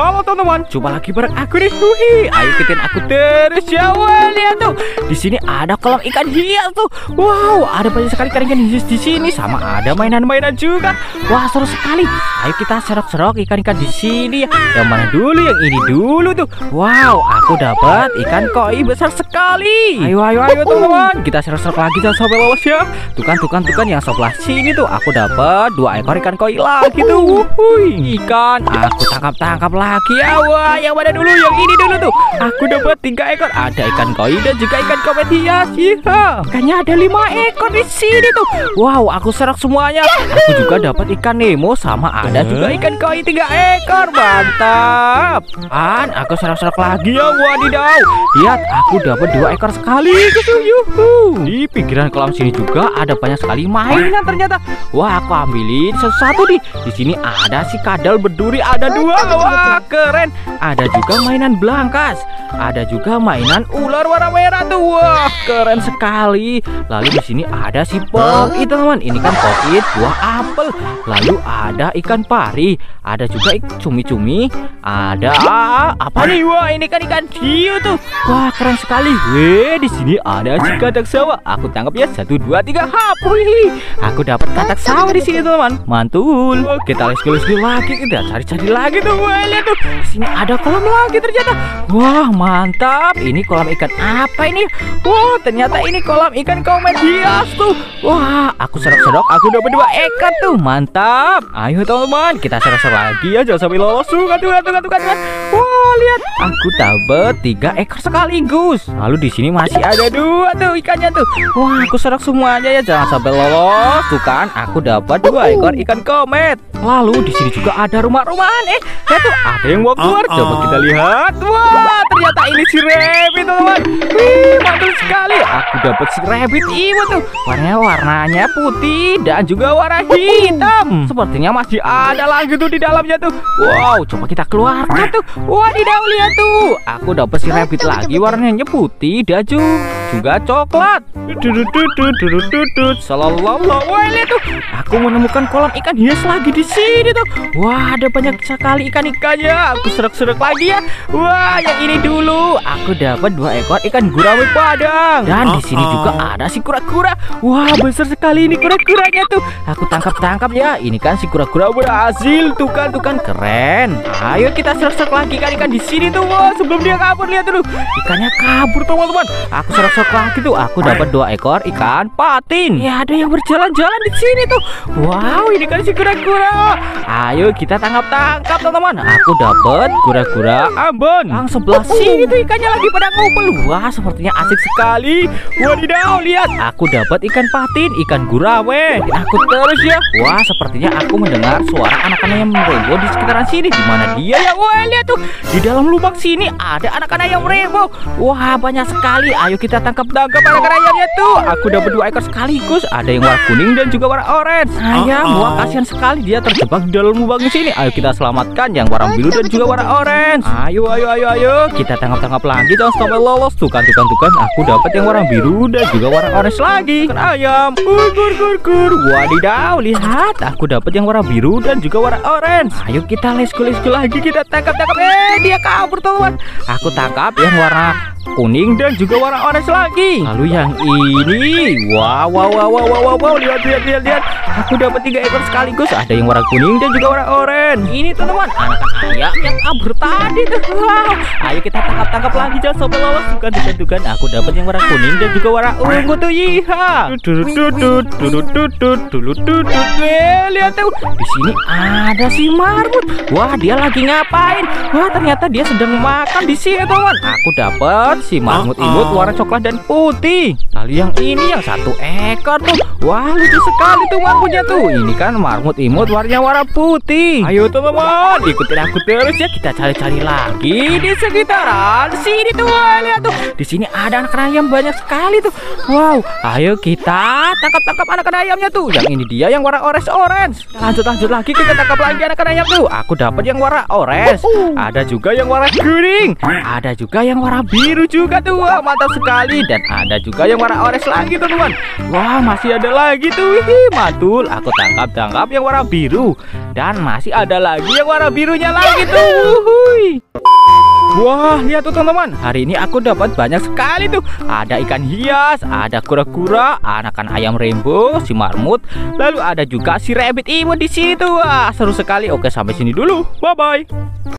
halo teman-teman. Coba lagi bareng aku nih. Wih, ayo ikutin aku terus ya. Wah, lihat tuh. Di sini ada kolam ikan hias tuh. Wow, ada banyak sekali ikan ikan hias di sini sama ada mainan-mainan juga. Wah, seru sekali. Ayo kita serok-serok ikan-ikan di sini ya. Yang mana dulu? Yang ini dulu tuh. Wow, aku dapat ikan koi besar sekali. Ayo, ayo, ayo teman-teman. Kita serok-serok lagi jangan sampai lolos ya. Tuh kan, tuh kan, tuh kan yang sebelah sini tuh. Aku dapat dua ekor ikan koi lagi tuh. Wuhui, ikan. Aku tangkap-tangkap lagi ya. Wah, yang mana dulu? Yang ini dulu tuh. Aku dapat tiga ekor. Ada ikan koi dan juga ikan komet hias. Iya. Ikannya ada lima ekor di sini tuh. Wow, aku serok semuanya. Aku juga dapat ikan Nemo sama ada juga ikan koi tiga ekor. Mantap. An, aku serok-serok lagi ya. Wadidaw. Lihat, aku dapat dua ekor sekali. Yuhu. Di pinggiran kolam sini juga ada banyak sekali mainan ternyata. Wah, aku ambilin satu-satu nih. Di sini ada si kadal berduri ada dua. Wah, Keren. Ada juga mainan belangkas. Ada juga mainan ular warna merah tuh. Wah, keren sekali. Lalu di sini ada si pop itu teman. Ini kan pop it buah apel. Lalu ada ikan pari. Ada juga cumi-cumi. Ada apa nih? Wah, ini kan ikan hiu tuh. Wah, keren sekali. Weh, di sini ada si katak sawah. Aku tangkap ya. Satu, dua, tiga. Hap. Wih, aku dapat katak sawah di sini teman. Mantul. Kita go lagi. Kita cari-cari lagi tuh. Wah, lihat tuh. Di sini ada kolam lagi ternyata. Wah, mantap. Ini kolam ikan apa ini? Wah, ternyata ini kolam ikan komet hias tuh. Wah, aku serok-serok. Aku dapat dua ekor tuh. Mantap. Ayo teman-teman, kita serok-serok lagi ya. Jangan sampai lolos. Tuh, tuh, tuh, tuh, tuh. Wah, lihat. Aku dapat tiga ekor sekaligus. Lalu di sini masih ada dua tuh ikannya tuh. Wah, aku serok semuanya ya. Jangan sampai lolos. Tuh kan, aku dapat dua ekor ikan komet. Lalu di sini juga ada rumah-rumahan. Eh, lihat tuh, ada yang mau keluar. Coba kita lihat. Wah, ternyata ini si rabbit teman. Wih, mantul sekali. Aku dapat si rabbit ini tuh. Warnanya warnanya putih dan juga warna hitam. Sepertinya masih ada lagi tuh di dalamnya tuh. Wow, coba kita keluarkan tuh. Wadidaw, lihat tuh. Aku dapat si rabbit lagi warnanya putih dan ju- juga coklat. Sallallahu aku menemukan kolam ikan hias lagi di sini tuh. Wah, ada banyak sekali ikan-ikannya. Aku serak-serak lagi ya. Wah, yang ini dulu. Aku dapat dua ekor ikan gurame padang. Dan di sini juga ada si kura-kura. Wah, besar sekali ini kura-kuranya tuh. Aku tangkap-tangkap ya. Ini kan si kura-kura berhasil. Tuh kan, tuh kan keren. Ayo kita serak-serak lagi ikan-ikan di sini tuh. Wah, sebelum dia kabur lihat dulu. Ikannya kabur, teman-teman. Aku serak-serak serek-serek lagi tuh. Aku dapat dua ekor ikan patin. Ya, ada yang berjalan-jalan di sini tuh. Wow, ini kan si kura-kura. Ayo kita tangkap-tangkap teman-teman. Aku dapat kura-kura ambon. Yang sebelah sini tuh ikannya lagi pada ngumpul. Wah, sepertinya asik sekali. Wadidaw, lihat. Aku dapat ikan patin, ikan gurame. Aku terus ya. Wah, sepertinya aku mendengar suara anak-anak yang merembo di sekitaran sini. Di mana dia ya? Wah, lihat tuh. Di dalam lubang sini ada anak-anak yang merembo. Wah, banyak sekali. Ayo kita tangkap-tangkap anak-anak ayamnya tuh. Aku dapat dua ekor sekaligus. Ada yang warna kuning dan juga warna orange. Ayam, wah kasihan sekali dia terjebak di dalam lubang sini. Ayo kita selamatkan yang warna biru dan juga warna orange. Ayo, ayo, ayo, ayo. Kita tangkap-tangkap lagi jangan sampai lolos. Tuh kan, tuh kan, tuh kan. Aku dapat yang warna biru dan juga warna orange lagi. Kan ayam. Gur, gur, gur, gur. Wadidaw, lihat. Aku dapat yang warna biru dan juga warna orange. Ayo kita let's go, let's go lagi. Kita tangkap-tangkap. Eh, dia kabur teman. Aku tangkap yang warna kuning dan juga warna orange lagi. Lalu yang ini, wow, wow, wow, wow, wow, wow, wow. lihat, lihat, lihat, lihat. Aku dapat tiga ekor sekaligus. Ada yang warna kuning dan juga warna orange. Ini teman-teman, anak ayam yang kabur tadi tuh. Wow. Ayo kita tangkap-tangkap lagi jangan sampai lolos. Tukan, tukan, tukan. Aku dapat yang warna kuning dan juga warna ungu tuh. Dudut. Eh, lihat tuh. Di sini ada si marmut. Wah, dia lagi ngapain? Wah, ternyata dia sedang makan di sini, teman. Aku dapat si marmut imut warna coklat dan putih. Lalu yang ini yang satu ekor tuh. Wah, lucu sekali tuh marmutnya tuh. Ini kan marmut imut warnanya warna putih. Ayo teman-teman, ikutin aku terus ya. Kita cari-cari lagi di sekitaran sini tuh. Wah, lihat tuh. Di sini ada anak ayam banyak sekali tuh. Wow, ayo kita tangkap-tangkap anak ayamnya tuh. Yang ini dia yang warna orange orange. Lanjut lanjut lagi kita tangkap lagi anak ayam tuh. Aku dapat yang warna orange. Ada juga yang warna kuning. Ada juga yang warna biru juga tuh. Wah, mantap sekali. Dan ada juga yang warna orange lagi teman-teman. Wah, masih ada lagi tuh. Wih, mantul. Aku tangkap-tangkap yang warna biru. Dan masih ada lagi yang warna birunya lagi tuh. Wuhui. Wah, lihat tuh teman-teman. Hari ini aku dapat banyak sekali tuh. Ada ikan hias, ada kura-kura, anakan ayam rainbow, si marmut, lalu ada juga si rabbit imut di situ. Wah, seru sekali. Oke, sampai sini dulu. Bye bye.